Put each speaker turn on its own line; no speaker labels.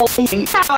aumentar.